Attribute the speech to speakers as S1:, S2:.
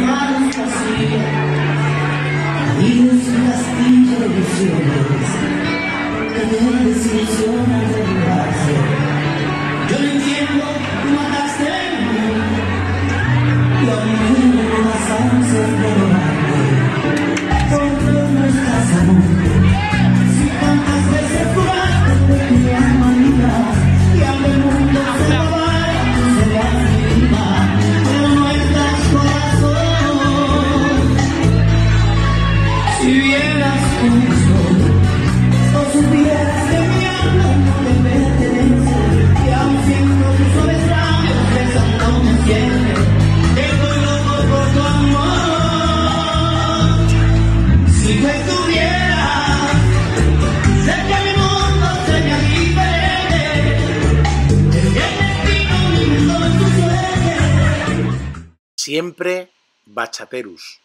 S1: manos Castilla, ahí en su castillo de visiones, que desilusiona
S2: siempre bachaterus.